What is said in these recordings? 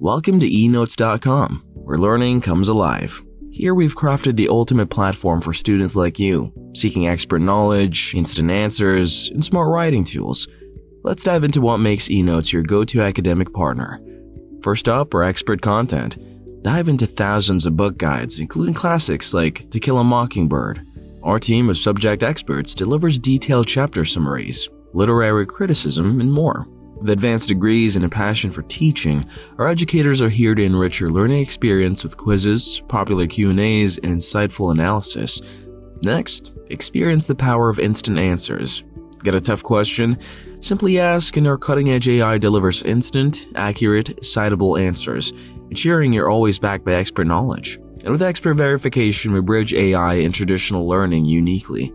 Welcome to eNotes.com, where learning comes alive. Here we've crafted the ultimate platform for students like you, seeking expert knowledge, instant answers, and smart writing tools. Let's dive into what makes eNotes your go-to academic partner. First up are expert content. Dive into thousands of book guides, including classics like To Kill a Mockingbird. Our team of subject experts delivers detailed chapter summaries, literary criticism, and more. With advanced degrees and a passion for teaching, our educators are here to enrich your learning experience with quizzes, popular Q&As, and insightful analysis. Next, experience the power of instant answers. Get a tough question? Simply ask and our cutting-edge AI delivers instant, accurate, citable answers, ensuring you're always backed by expert knowledge. And with expert verification, we bridge AI and traditional learning uniquely.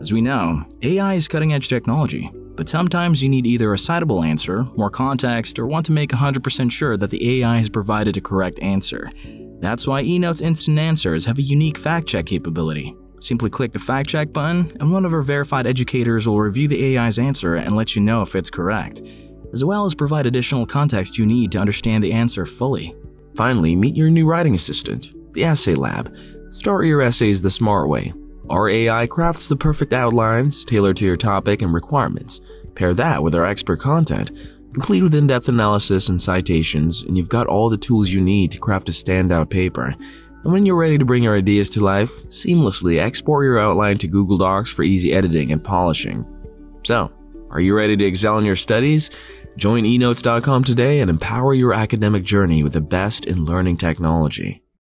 As we know, AI is cutting-edge technology, but sometimes you need either a citable answer, more context, or want to make 100% sure that the AI has provided a correct answer. That's why eNotes Instant Answers have a unique fact check capability. Simply click the fact check button, and one of our verified educators will review the AI's answer and let you know if it's correct, as well as provide additional context you need to understand the answer fully. Finally, meet your new writing assistant, the Essay Lab. Start your essays the smart way our AI crafts the perfect outlines tailored to your topic and requirements. Pair that with our expert content, complete with in-depth analysis and citations, and you've got all the tools you need to craft a standout paper. And when you're ready to bring your ideas to life, seamlessly export your outline to Google Docs for easy editing and polishing. So, are you ready to excel in your studies? Join eNotes.com today and empower your academic journey with the best in learning technology.